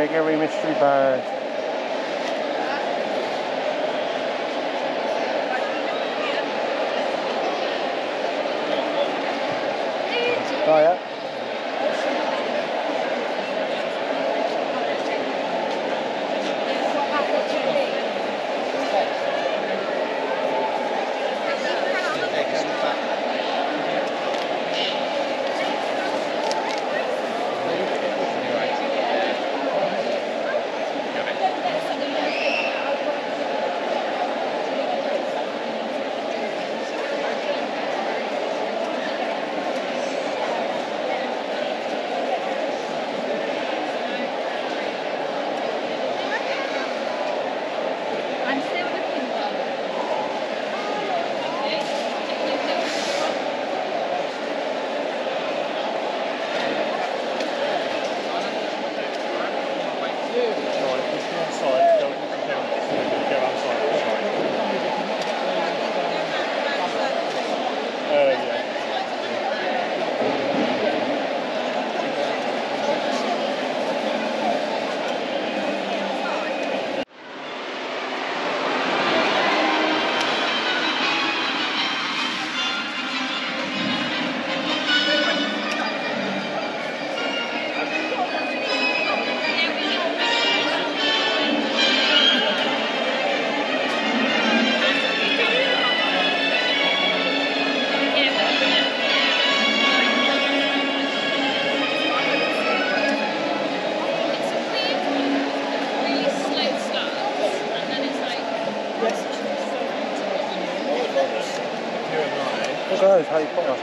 make every mystery bad. 那刚刚他一碰到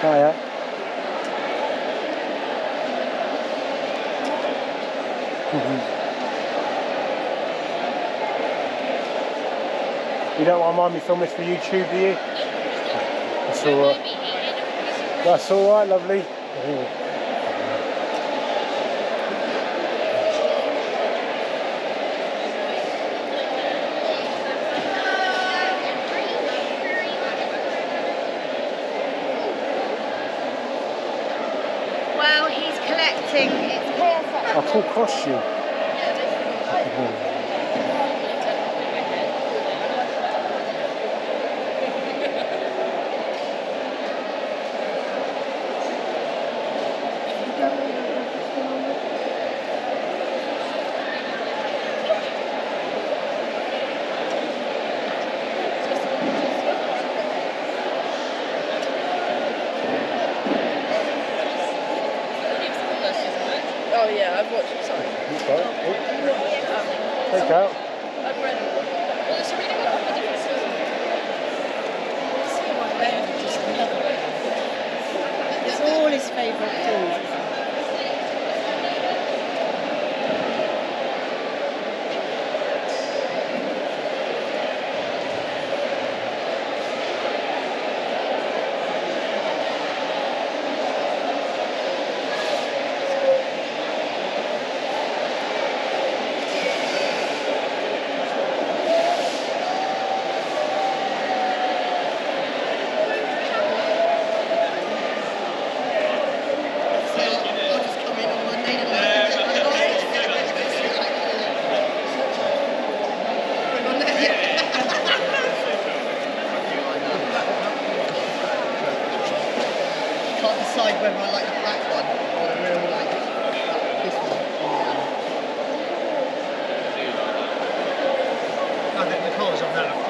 Yeah. you don't want to mind me film this for YouTube, do you? That's all right. That's all right, lovely. Well, he's collecting. It's KSX. cost full decide whether I like the black one or the real like this one. I think the colours on that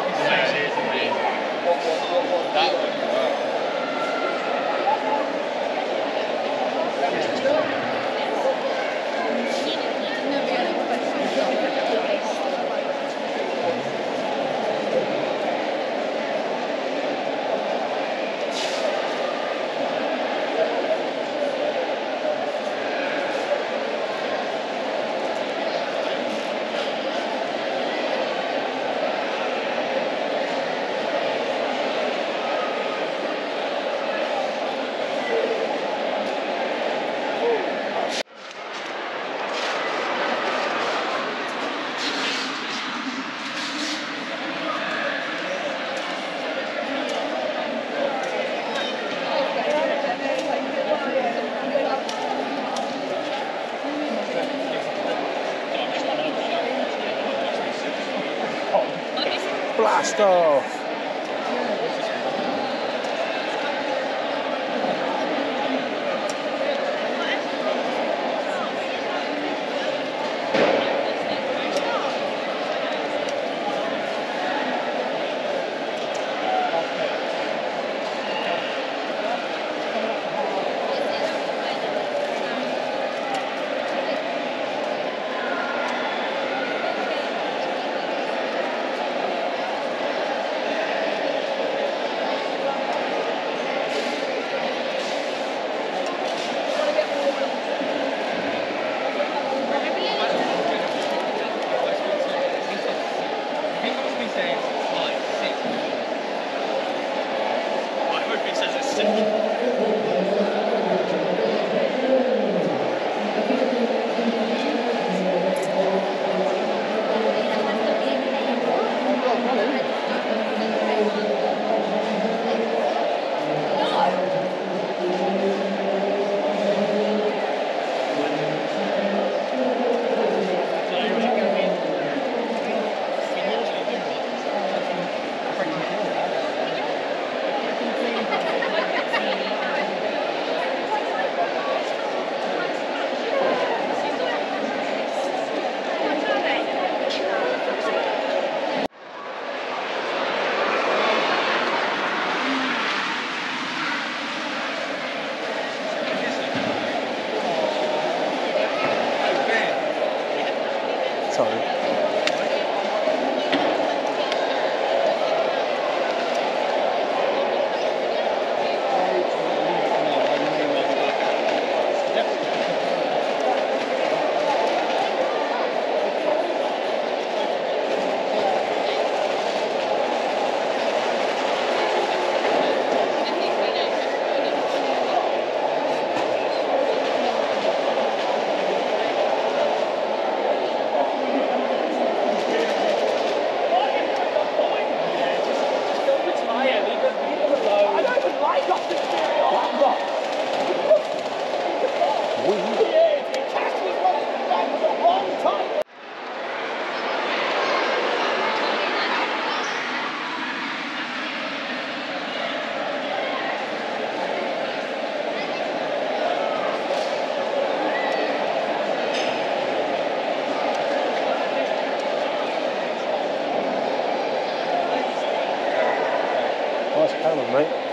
Blast Houston.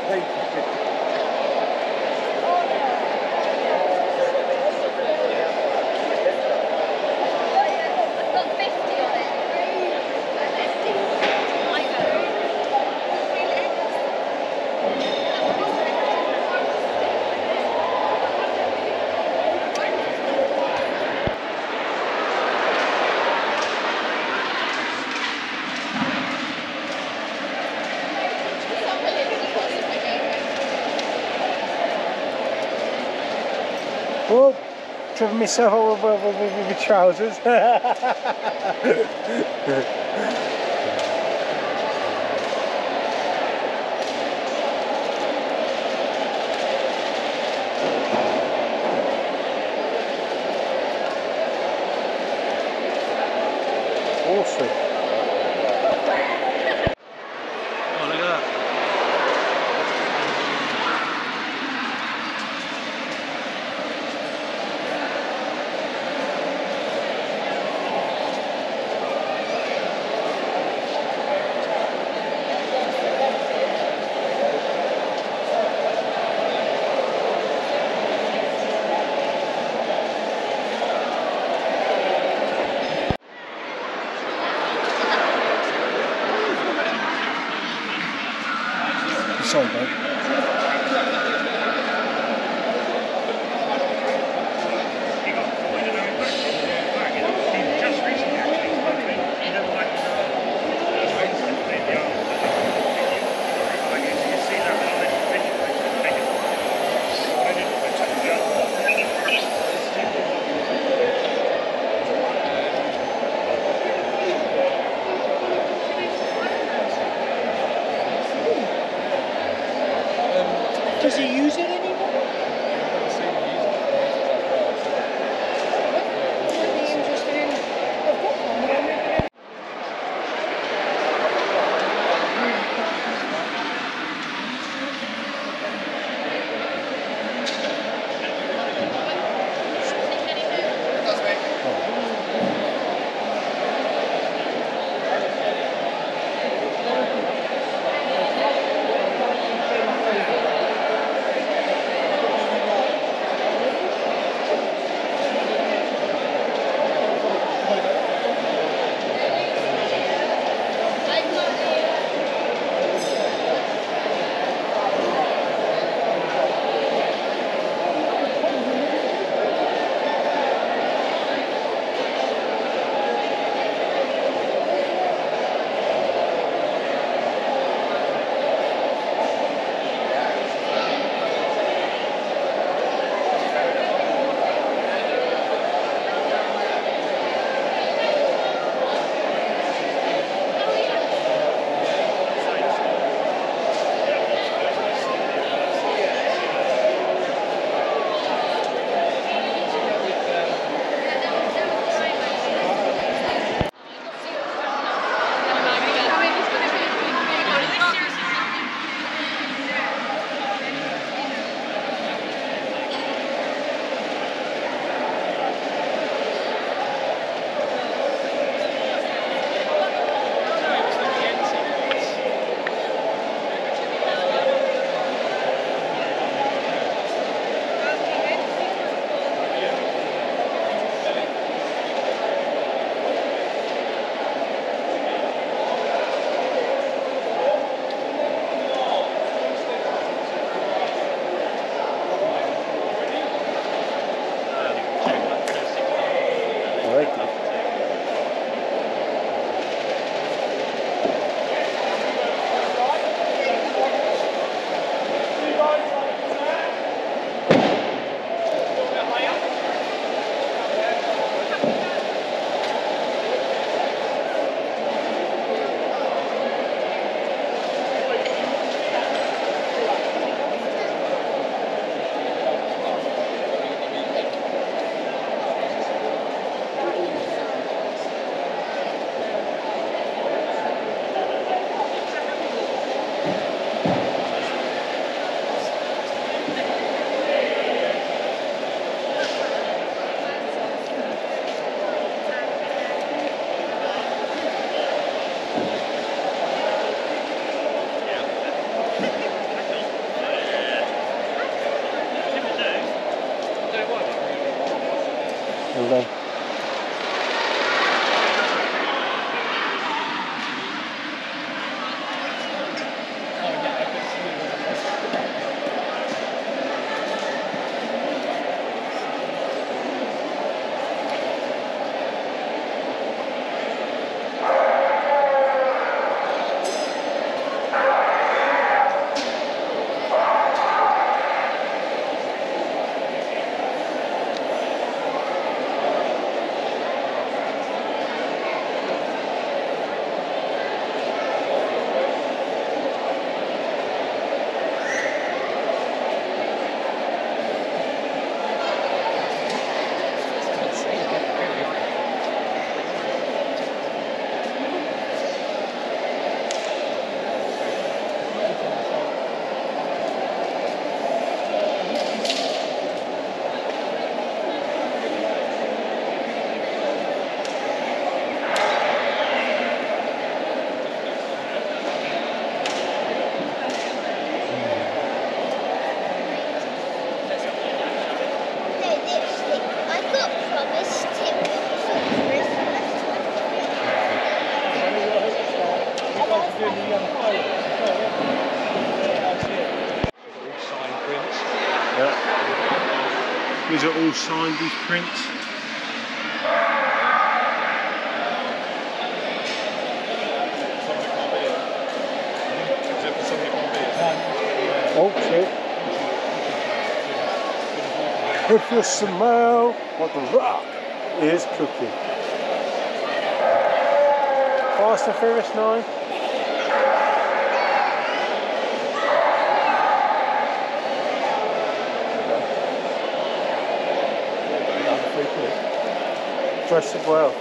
Thank you. I've got 50 on it. 50. I Oh, tripping myself up with, with, with, with trousers. Sorry, Does he use it Signed, these prints. Oh. If you smell what the rock is cooking. Fast and Furious 9. Jurassic World.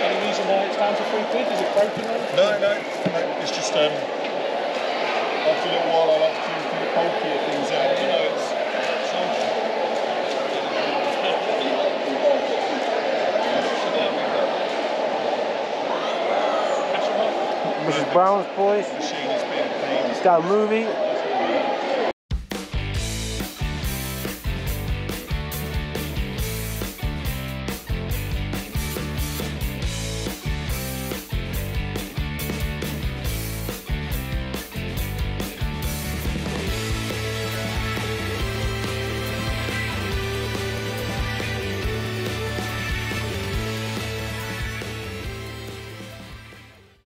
Any reason why it's down to three quid? Is it broken or anything? No, no, no, it's just um, after a little while I like to do the bulkier things out, you know, it's, it's Mrs. Brown's Boys. machine is being cleaned. It's that movie.